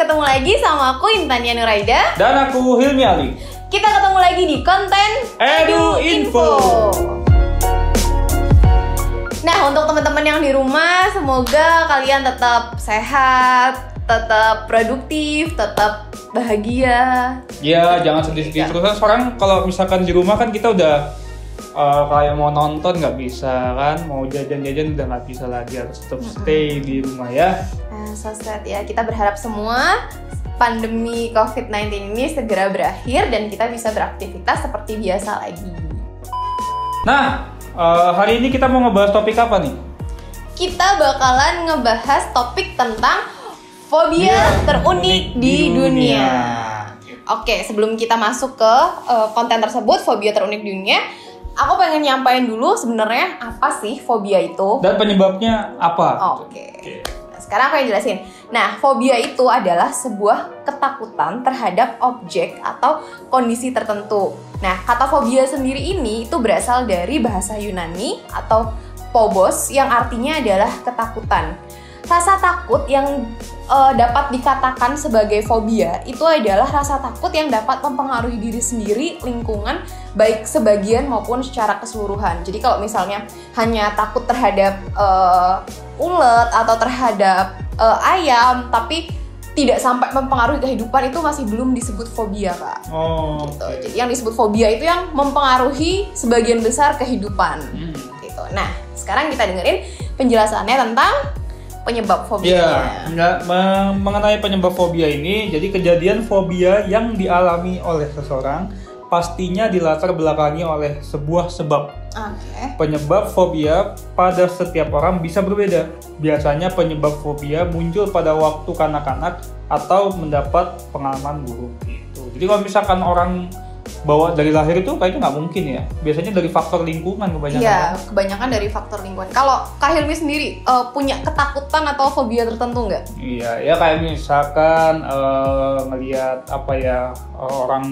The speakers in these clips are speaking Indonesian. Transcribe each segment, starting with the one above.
ketemu lagi sama aku Intania Nuraida Dan aku Hilmi Ali. Kita ketemu lagi di konten Edu Info. Nah, untuk teman-teman yang di rumah, semoga kalian tetap sehat, tetap produktif, tetap bahagia. Ya, jangan sedih-sedih terus. Kan Sekarang kalau misalkan di rumah kan kita udah uh, kayak mau nonton nggak bisa kan, mau jajan-jajan udah nggak bisa lagi harus tetap stay di rumah ya. Nah, so sad ya. Kita berharap semua pandemi COVID-19 ini segera berakhir dan kita bisa beraktivitas seperti biasa lagi. Nah, uh, hari ini kita mau ngebahas topik apa nih? Kita bakalan ngebahas topik tentang fobia Iya, terunik di, dunia. Oke, sebelum kita masuk ke uh, konten tersebut, fobia terunik di dunia, aku pengen nyampain dulu sebenarnya apa sih fobia itu? Dan penyebabnya apa? Oke. Nah, sekarang aku yang jelasin. Nah, fobia itu adalah sebuah ketakutan terhadap objek atau kondisi tertentu. Nah, kata fobia sendiri ini itu berasal dari bahasa Yunani atau phobos yang artinya adalah ketakutan. Rasa takut yang eh, dapat dikatakan sebagai fobia itu adalah rasa takut yang dapat mempengaruhi diri sendiri, lingkungan, baik sebagian maupun secara keseluruhan. Jadi kalau misalnya hanya takut terhadap eh, ulet atau terhadap eh, ayam, tapi tidak sampai mempengaruhi kehidupan itu masih belum disebut fobia, kak. Oh, Gitu. oke. Jadi yang disebut fobia itu yang mempengaruhi sebagian besar kehidupan. Hmm. Gitu. Nah, sekarang kita dengerin penjelasannya tentang penyebab fobia. Ya, mengenai penyebab fobia ini, jadi kejadian fobia yang dialami oleh seseorang pastinya dilatar belakangi oleh sebuah sebab. Oke. Penyebab fobia pada setiap orang bisa berbeda. Biasanya penyebab fobia muncul pada waktu kanak-kanak atau mendapat pengalaman buruk gitu. Jadi kalau misalkan orang bawa dari lahir itu kayaknya nggak mungkin ya. Biasanya dari faktor lingkungan kebanyakan. Iya, kebanyakan dari faktor lingkungan. Kalau Kak Hilmi sendiri eh, punya ketakutan atau fobia tertentu nggak? Iya, ya kayak misalkan ngelihat apa ya orang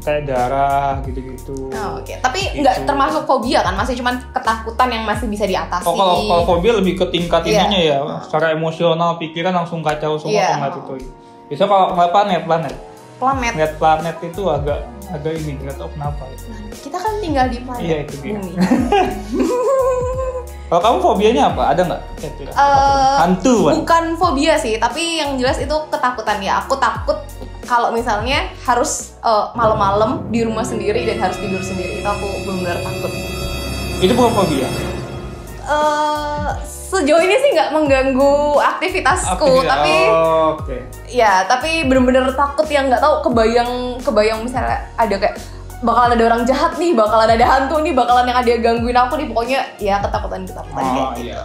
kayak darah gitu-gitu. Oh, Oke, tapi Gitu. nggak termasuk fobia kan? Masih cuman ketakutan yang masih bisa diatasi. Oh, kalau, kalau fobia lebih ke tingkat Iya. ininya ya, secara emosional, pikiran langsung kacau semua ngeliat itu. Bisa kalau planet, planet, planet. ngeliat planet itu agak agak ini, nggak tahu kenapa. Kita kan tinggal di planet Iya, itu dia. bumi. Kalau kamu fobianya apa? Ada nggak? Eh, Hantu, Pak. Bukan fobia sih, tapi yang jelas itu ketakutan ya. Aku takut kalau misalnya harus eh, malam-malam di rumah sendiri dan harus tidur sendiri. Itu aku benar-benar takut. Itu bukan fobia. Eh sejauh ini sih nggak mengganggu aktivitasku, Aktivitas- tapi Oh, Oke. ya tapi bener-bener takut yang nggak tahu kebayang kebayang misalnya ada kayak bakalan ada orang jahat nih, bakalan ada hantu nih, bakalan yang ada yang gangguin aku nih, pokoknya ya ketakutan ketakutan kayak Oh gitu. iya.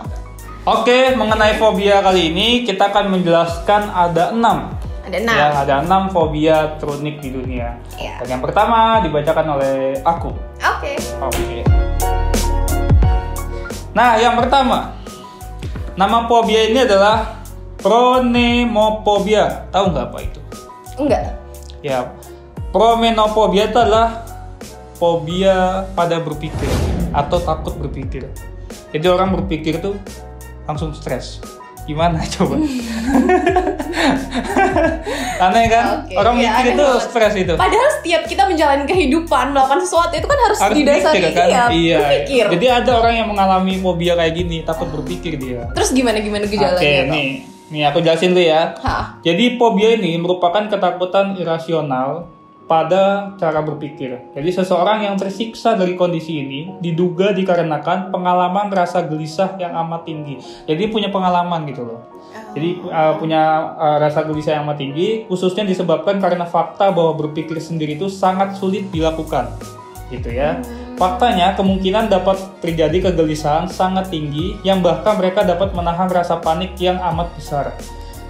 Oke, mengenai fobia kali ini kita akan menjelaskan ada enam Ada enam. Ya, ada enam fobia terunik di dunia. Iya. Dan yang pertama dibacakan oleh aku. Oke. Oke. Nah, yang pertama. Nama fobia ini adalah pronemophobia. Tahu nggak apa itu? Enggak. Ya, promenofobia itu adalah fobia pada berpikir atau takut berpikir. Jadi orang berpikir tuh langsung stres. Gimana coba? Aneh kan? Oke, orang iya, mikir itu stres itu. Padahal setiap kita menjalani kehidupan melakukan sesuatu itu kan harus, Harus didasari mikir kan? iya, Iya. berpikir. Jadi ada orang yang mengalami fobia kayak gini, takut berpikir dia. Terus gimana gimana gejalanya? Oke, Kak? nih. Nih aku jelasin dulu ya. Hah. Jadi fobia ini merupakan ketakutan irasional pada cara berpikir. Jadi seseorang yang tersiksa dari kondisi ini diduga dikarenakan pengalaman rasa gelisah yang amat tinggi. Jadi punya pengalaman gitu loh. Jadi uh, punya uh, rasa gelisah yang amat tinggi, khususnya disebabkan karena fakta bahwa berpikir sendiri itu sangat sulit dilakukan, gitu ya. Faktanya kemungkinan dapat terjadi kegelisahan sangat tinggi, yang bahkan mereka dapat menahan rasa panik yang amat besar.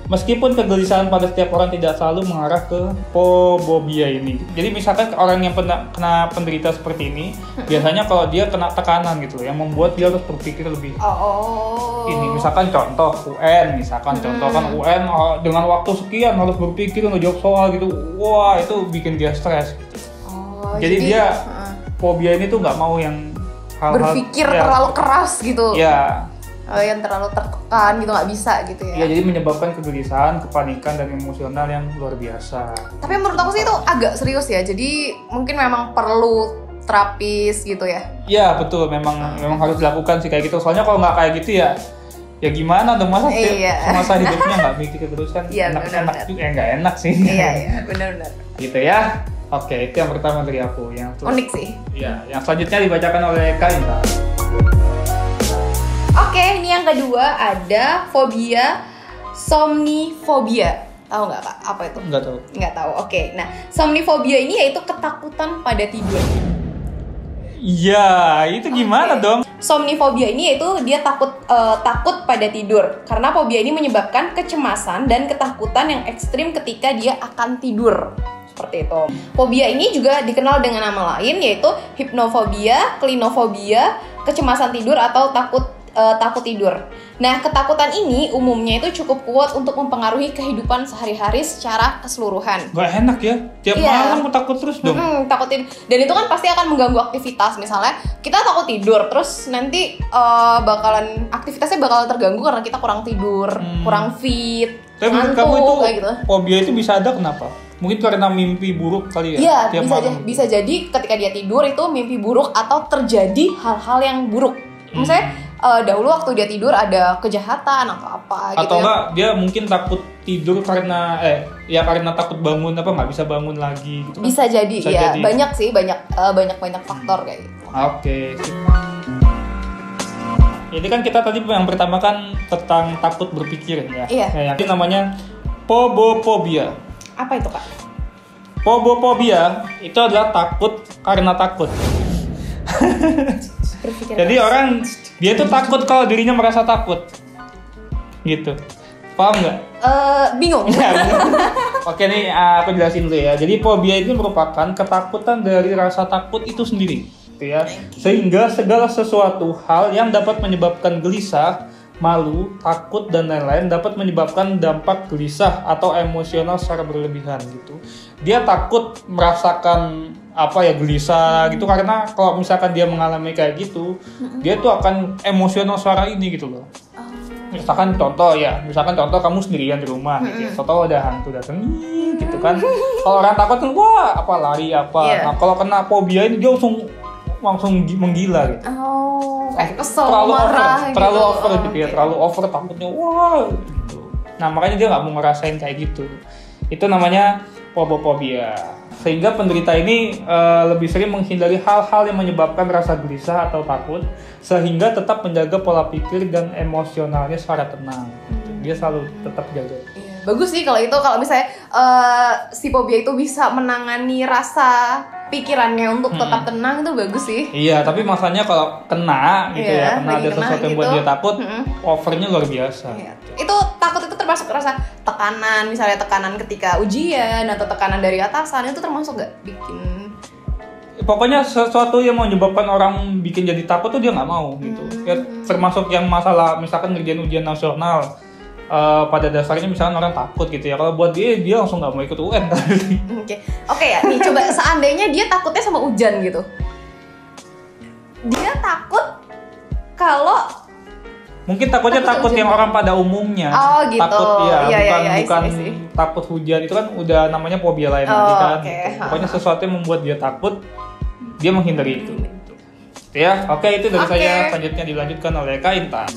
Meskipun kegelisahan pada setiap orang tidak selalu mengarah ke fobia ini. Jadi misalkan orang yang pernah kena penderita seperti ini, biasanya kalau dia kena tekanan gitu, yang membuat dia harus berpikir lebih Oh. oh. ini misalkan contoh UN misalkan contoh kan UN oh, dengan waktu sekian harus berpikir ngejawab soal gitu wah itu bikin dia stres Oh, jadi, dia heeh. fobia ini tuh nggak mau yang hal-hal berpikir ya, terlalu keras gitu. ya Oh, yang terlalu tertekan gitu nggak bisa gitu ya. Ya, jadi menyebabkan kegelisahan, kepanikan, dan emosional yang luar biasa. Tapi menurut aku sih itu agak serius ya. Jadi mungkin memang perlu terapis gitu ya. Iya betul, memang memang harus dilakukan sih kayak gitu. Soalnya kalau nggak kayak gitu ya, ya gimana dong masa sih Iya. masa hidupnya nggak mikir terus kan Iya, enak benar-benar. enak juga, eh nggak enak sih. iya iya benar-benar. gitu ya. Oke, itu yang pertama dari aku. Yang Unik sih. Iya, yang selanjutnya dibacakan oleh Kak Inta. Oke, ini yang kedua ada fobia somnifobia. Tahu nggak kak? Apa itu? Enggak tahu. Nggak tahu. Oke, nah somnifobia ini yaitu ketakutan pada tidur. Iya, itu gimana Oke. dong? Somnifobia ini yaitu dia takut eh, takut pada tidur karena fobia ini menyebabkan kecemasan dan ketakutan yang ekstrim ketika dia akan tidur. Seperti itu. Fobia ini juga dikenal dengan nama lain yaitu hipnofobia, klinofobia, kecemasan tidur atau takut eh, takut tidur. Nah, ketakutan ini umumnya itu cukup kuat untuk mempengaruhi kehidupan sehari-hari secara keseluruhan. Gak enak ya. Tiap Iya. malam aku takut terus dong. Mm-mm, takut tidur. Dan itu kan pasti akan mengganggu aktivitas. Misalnya kita takut tidur, terus nanti eh, bakalan aktivitasnya bakalan terganggu karena kita kurang tidur, Hmm. kurang fit, Tapi menurut ngantuk, kamu itu gitu. fobia itu bisa ada kenapa? Mungkin karena mimpi buruk kali ya. Iya, tiap bisa, malam. aja- bisa jadi ketika dia tidur itu mimpi buruk atau terjadi hal-hal yang buruk. Misalnya eh, dahulu waktu dia tidur ada kejahatan atau apa gitu Atau ya. enggak dia mungkin takut tidur karena eh ya karena takut bangun apa nggak bisa bangun lagi gitu. kan. Bisa jadi, Bisa ya jadi. banyak sih, banyak eh, banyak banyak faktor kayak gitu. Oke. sip. Ini kan kita tadi yang pertama kan tentang takut berpikir ya. Iya. Nah, yang ini namanya pobophobia. Apa itu kak? Pobophobia itu adalah takut karena takut. Berpikir Jadi orang dia tuh takut kalau dirinya merasa takut. Gitu. Paham nggak? Eh, bingung. Ya. Oke nih, uh, aku jelasin dulu ya. Jadi fobia itu merupakan ketakutan dari rasa takut itu sendiri, gitu ya. Sehingga segala sesuatu hal yang dapat menyebabkan gelisah, malu, takut dan lain-lain dapat menyebabkan dampak gelisah atau emosional secara berlebihan gitu. Dia takut merasakan apa ya gelisah gitu. Karena kalau misalkan dia mengalami kayak gitu, dia tuh akan emosional suara ini gitu loh. Misalkan contoh ya misalkan contoh kamu sendirian di rumah gitu ya. contoh ada hantu datang gitu kan. Kalau orang takut kan wah apa lari apa? Iya. nah kalau kena fobia ini dia langsung langsung gi- menggila gitu. Oh, kayak kesel, terlalu over marah terlalu gitu. over Oh, gitu ya terlalu over takutnya wah gitu. Nah makanya dia nggak mau ngerasain kayak gitu. Itu namanya pobophobia sehingga penderita ini eh, lebih sering menghindari hal-hal yang menyebabkan rasa gelisah atau takut sehingga tetap menjaga pola pikir dan emosionalnya secara tenang. Dia selalu tetap jaga. Iya, bagus sih kalau itu. Kalau misalnya eh, si fobia itu bisa menangani rasa pikirannya untuk Hmm. tetap tenang itu bagus sih. Iya, tapi masalahnya kalau kena gitu Iya, ya, kena lagi ada kena sesuatu yang buat gitu. dia takut, Mm-mm. overnya luar biasa. Iya. Itu takut itu termasuk rasa tekanan, misalnya tekanan ketika ujian atau tekanan dari atasan itu termasuk gak bikin pokoknya sesuatu yang menyebabkan orang bikin jadi takut tuh dia nggak mau gitu Hmm. ya termasuk yang masalah misalkan ngerjain ujian nasional eh, pada dasarnya misalkan orang takut gitu ya kalau buat dia dia langsung nggak mau ikut UN kali Oke, oke ya. Nih coba seandainya dia takutnya sama hujan gitu, dia takut kalau mungkin takutnya Takut takut hujan. yang orang pada umumnya Oh, gitu. takut ya Iya, iya, bukan iya, I see, bukan I see. takut hujan itu kan udah namanya fobia lain Oh, lagi kan oke. gitu. pokoknya sesuatu yang membuat dia takut dia menghindari itu ya oke itu dari Oke. saya selanjutnya dilanjutkan oleh Kak Intan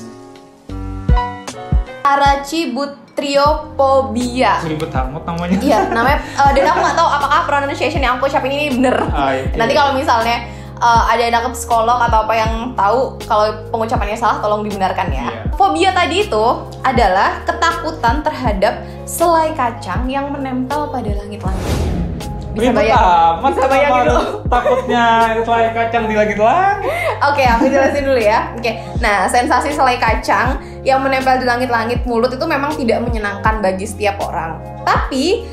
arachibutriopobia. ribet amat namanya Iya, namanya eh, dan aku nggak tahu apakah pronunciation yang aku ucapin ini bener. Ah, oke. Nanti kalau misalnya eh, ada anak psikolog atau apa yang tahu kalau pengucapannya salah tolong dibenarkan ya. Iya. Fobia tadi itu adalah ketakutan terhadap selai kacang yang menempel pada langit-langit. Bisa bayangin? amat Bisa bayangin dulu. takutnya selai kacang di langit-langit. Oke, aku jelasin dulu ya. Oke, nah sensasi selai kacang yang menempel di langit-langit mulut itu memang tidak menyenangkan bagi setiap orang. Tapi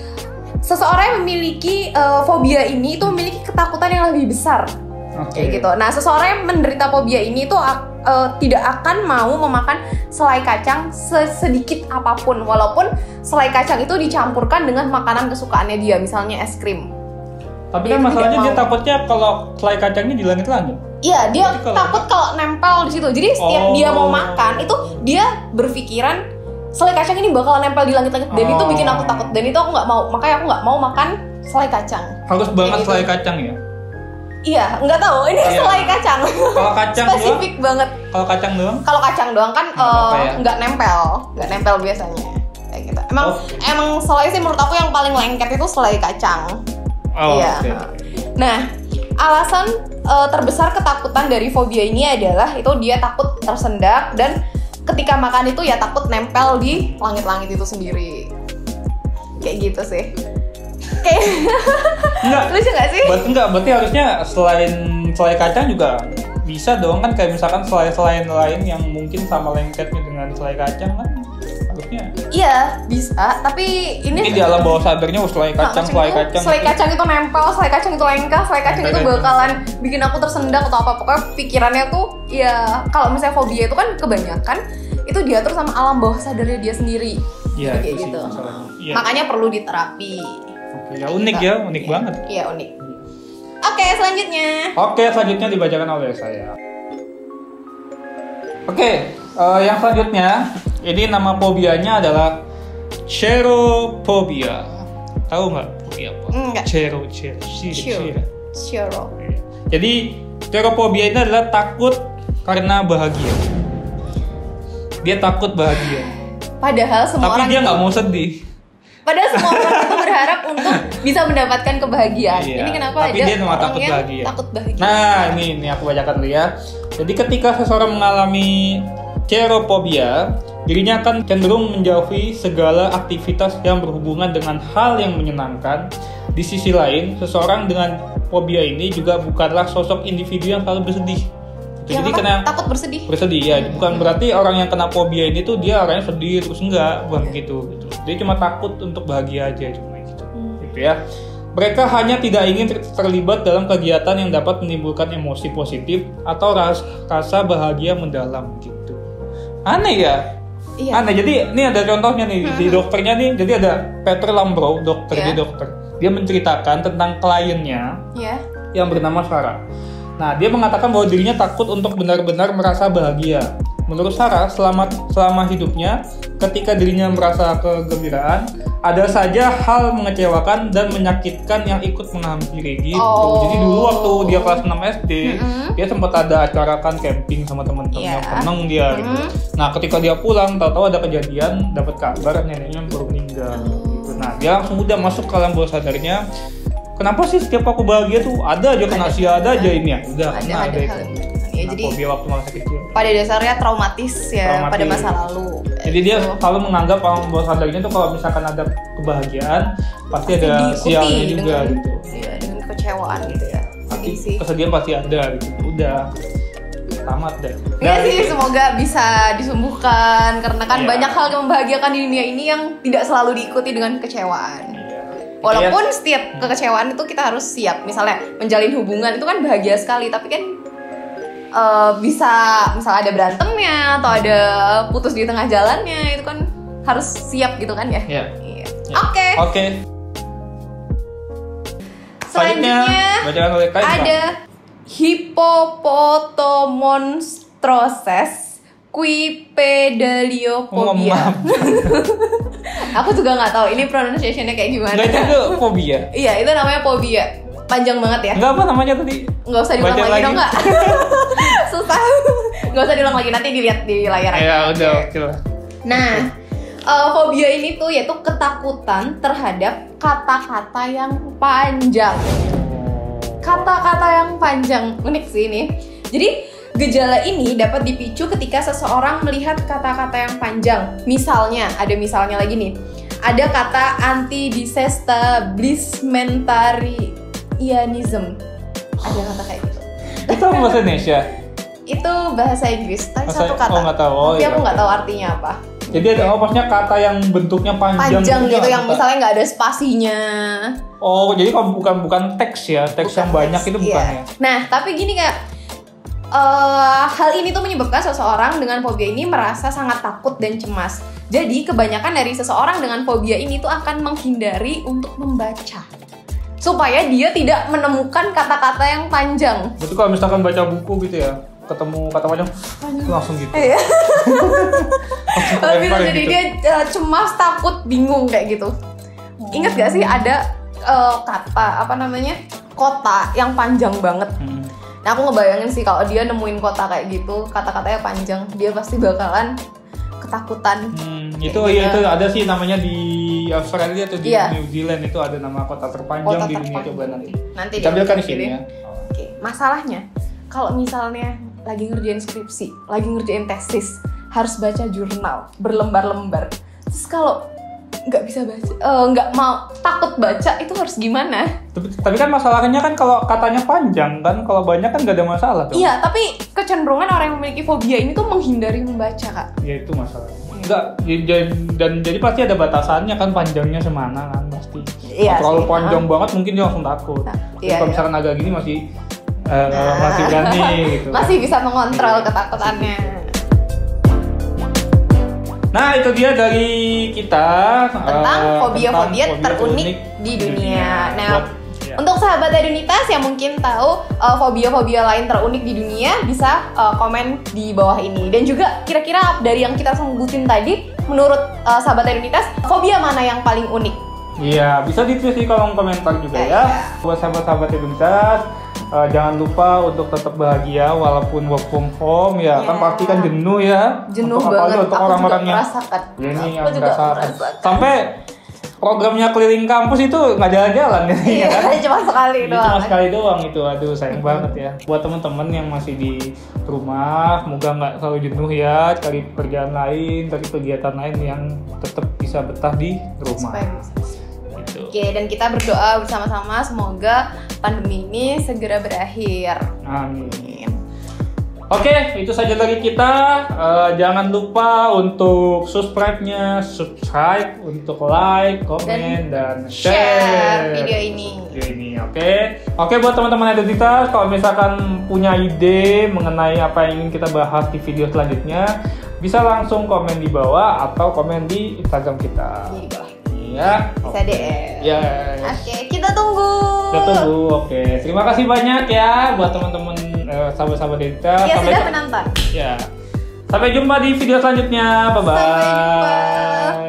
seseorang yang memiliki eh, fobia ini itu memiliki ketakutan yang lebih besar Oke. kayak gitu. Nah, seseorang yang menderita fobia ini tuh ak- eh, tidak akan mau memakan selai kacang sesedikit apa pun, walaupun selai kacang itu dicampurkan dengan makanan kesukaannya dia, misalnya es krim. Tapi kan masalahnya dia mau. takutnya kalau selai kacangnya di langit-langit. Iya, dia Jadi kalau- takut kalau nempel di situ. Jadi setiap Oh. dia mau makan itu dia berpikiran selai kacang ini bakal nempel di langit-langit dan itu Oh. bikin aku takut dan itu aku nggak mau. Makanya aku nggak mau makan selai kacang. Harus banget gitu. selai kacang ya. Iya, nggak tahu. Ini Iya. selai kacang. Kalau kacang doang, Spesifik banget. kalau kacang doang, Kalau kacang doang kan Nggak eh, ya? nempel, nggak nempel biasanya. Kayak gitu. Emang Oh. emang selai sih menurut aku yang paling lengket itu selai kacang. Oh, Iya. oke. Nah, alasan eh, terbesar ketakutan dari fobia ini adalah itu dia takut tersendak dan ketika makan itu ya takut nempel di langit-langit itu sendiri. Kayak gitu sih. Kayak Enggak, lucu gak sih? berarti enggak, berarti harusnya selain selai kacang juga bisa dong kan kayak misalkan selai-selai lain yang mungkin sama lengketnya dengan selai kacang kan harusnya Iya, bisa. Tapi ini mungkin di alam bawah sadarnya oh, selai kacang, maksudnya selai kacang selai gitu. kacang itu nempel, selai kacang itu lengkah, selai kacang itu bakalan bikin aku tersendak atau apa pokoknya pikirannya tuh ya kalau misalnya fobia itu kan kebanyakan itu diatur sama alam bawah sadarnya dia sendiri. Iya, kayak gitu. Iya. Makanya perlu diterapi. Oke, ya unik ya, unik Iya. banget. Iya, unik. Oke, selanjutnya. Oke, selanjutnya dibacakan oleh saya. Oke, eh, yang selanjutnya ini nama fobianya adalah cherophobia. Tahu nggak fobia apa? Enggak. Chero, chero, chero, Chero. Jadi cherophobia ini adalah takut karena bahagia. Dia takut bahagia, Padahal semua tapi orang dia nggak mau sedih. Padahal semua orang itu berharap untuk bisa mendapatkan kebahagiaan. Iya, Ini kenapa tapi ada dia orang takut yang bahagia. takut bahagia? Nah, ini ini aku bacakan dulu ya. Jadi ketika seseorang mengalami cherophobia, dirinya akan cenderung menjauhi segala aktivitas yang berhubungan dengan hal yang menyenangkan. Di sisi lain, seseorang dengan fobia ini juga bukanlah sosok individu yang selalu bersedih. Yang Jadi kena takut bersedih. bersedih ya, bukan berarti orang yang kena fobia ini tuh dia orangnya sedih terus enggak, bukan gitu gitu. Dia cuma takut untuk bahagia aja cuma gitu. Hmm. Gitu ya. Mereka hanya tidak ingin ter- terlibat dalam kegiatan yang dapat menimbulkan emosi positif atau ras- rasa bahagia mendalam gitu. Aneh ya? Iya. Aneh. Jadi ini ada contohnya nih di dokternya nih. Jadi ada Peter Lambro, dokter Iya. dia dokter. Dia menceritakan tentang kliennya Ya. yang bernama Sarah. Nah, dia mengatakan bahwa dirinya takut untuk benar-benar merasa bahagia. Menurut Sarah, selama selama hidupnya, ketika dirinya merasa kegembiraan, ada saja hal mengecewakan dan menyakitkan yang ikut menghampiri gitu. Oh. Jadi dulu waktu dia kelas 6 SD, Mm-mm. dia sempat ada acara kan camping sama teman-temannya, Iya. seneng dia. gitu. Mm. Nah, ketika dia pulang, tahu-tahu ada kejadian, dapat kabar neneknya baru meninggal. Gitu. Nah, dia langsung udah masuk ke alam bawah sadarnya. Kenapa sih setiap aku bahagia tuh ada aja kena si ada aja ini ya? Udah, Ada kena ada waktu masa kecil. Pada dasarnya traumatis ya Traumatis. pada masa lalu. Jadi dia Gitu. kalau menganggap bawah sadarnya tuh kalau misalkan ada kebahagiaan pasti ada Diikuti sialnya juga dengan, gitu. Iya, dengan kekecewaan gitu ya. Pasti sih. kesedihan pasti ada gitu. Udah tamat deh. Iya sih, semoga bisa disembuhkan karena kan Iya. banyak hal yang membahagiakan di dunia ini yang tidak selalu diikuti dengan kekecewaan. Iya. Walaupun setiap kekecewaan itu kita harus siap. Misalnya menjalin hubungan itu kan bahagia sekali, tapi kan eh, bisa misalnya ada berantemnya atau ada putus di tengah jalannya itu kan harus siap gitu kan ya. Iya. Iya. Ya. Oke. Oke. Selanjutnya Kai. ada Hippopotomonstrosis Quipedaliophobia. Ngomong Aku juga nggak tahu ini pronunciationnya kayak gimana. Enggak itu fobia. Iya itu namanya fobia. Panjang banget ya. Enggak apa namanya tadi? Nggak usah diulang lagi, lagi. dong nggak? Susah. Nggak usah diulang lagi nanti dilihat di layar aja. Ya udah oke lah. Nah, eh, fobia ini tuh yaitu ketakutan terhadap kata-kata yang panjang. Kata-kata yang panjang unik sih ini. Jadi gejala ini dapat dipicu ketika seseorang melihat kata-kata yang panjang. Misalnya, ada misalnya lagi nih. Ada kata antidisestablishmentarianism. Ada kata kayak gitu. Itu apa bahasa Indonesia? Itu bahasa Inggris, tapi Bahasa- satu kata. oh, nggak tahu. Oh, tapi iya, aku nggak tahu artinya apa. Jadi ada oh maksudnya kata yang bentuknya panjang, Panjang gitu, nggak yang misalnya nggak ada spasinya. Oh, jadi kalau bukan bukan teks ya, teks Bukan yang banyak teks, itu iya. bukan ya? Nah, tapi gini kak, eh, hal ini tuh menyebabkan seseorang dengan fobia ini merasa sangat takut dan cemas. Jadi kebanyakan dari seseorang dengan fobia ini tuh akan menghindari untuk membaca. supaya dia tidak menemukan kata-kata yang panjang. Berarti kalau misalkan baca buku gitu ya, ketemu kata panjang langsung gitu. Iya. Lempar jadi gitu. dia eh, cemas, takut, bingung kayak gitu. Ingat gak sih ada eh, kata apa namanya kota yang panjang banget. Hmm. Nah aku ngebayangin sih kalau dia nemuin kota kayak gitu, kata-katanya panjang, dia pasti bakalan ketakutan. Hmm, itu gitu. itu ada sih namanya di Australia atau di Iya. New Zealand itu ada nama kota terpanjang Kota di dunia terpanjang. coba nanti. Nanti Ditampilkan di deh, sini ya. Oke, masalahnya kalau misalnya lagi ngerjain skripsi, lagi ngerjain tesis, harus baca jurnal berlembar-lembar. Terus kalau nggak bisa baca, eh, nggak mau takut baca itu harus gimana? Tapi, tapi kan masalahnya kan kalau katanya panjang kan, kalau banyak kan nggak ada masalah tuh. Iya, tapi kecenderungan orang yang memiliki fobia ini tuh menghindari membaca kak. Ya itu masalahnya. Enggak, j- j- dan jadi pasti ada batasannya kan panjangnya semana kan pasti. Iya kalau panjang banget mungkin dia langsung takut. Nah, iya, kalau iya. misalkan agak gini masih Nah. masih berani gitu. Masih bisa mengontrol Iya. ketakutannya. Nah itu dia dari kita Tentang eh, fobia-fobia tentang terunik di dunia. Nah, Buat- ya. Untuk sahabat Edunitas yang mungkin tahu uh, fobia-fobia lain terunik di dunia bisa uh, komen di bawah ini. Dan juga kira-kira dari yang kita sebutin tadi, menurut uh, sahabat Edunitas, fobia mana yang paling unik? Iya, bisa ditulis di kolom komentar juga Ya, ya. iya. Buat sahabat-sahabat Indonesia, eh, jangan lupa untuk tetap bahagia walaupun work from home ya. Iya. Kan pasti kan jenuh ya. Jenuh Untuk apalagi banget. Untuk Aku orang-orang juga yang merasakan. ya ini Aku yang juga merasakan. Sampai programnya keliling kampus itu nggak jalan-jalan ya. Iya, kan? cuma sekali doang. cuma sekali doang itu, aduh sayang banget ya. Buat teman-teman yang masih di rumah, semoga nggak selalu jenuh ya, cari kerjaan lain, cari kegiatan lain yang tetap bisa betah di rumah. Supaya bisa. Gitu. Oke, dan kita berdoa bersama-sama semoga pandemi ini segera berakhir. Amin. Oke, itu saja dari kita. Eh, jangan lupa untuk subscribe-nya, subscribe, untuk like, komen, dan, Share share, video ini. video ini. Oke, oke buat teman-teman identitas, kalau misalkan punya ide mengenai apa yang ingin kita bahas di video selanjutnya, bisa langsung komen di bawah atau komen di Instagram kita. Di bawah. Iya. Bisa DM. Yes. Oke, kita tunggu. Kita tunggu. Oke, terima kasih banyak ya buat teman-teman eh, sahabat-sahabat identitas. Ya Sampai sudah menonton. Ya. Sampai jumpa di video selanjutnya. Bye bye. Sampai jumpa.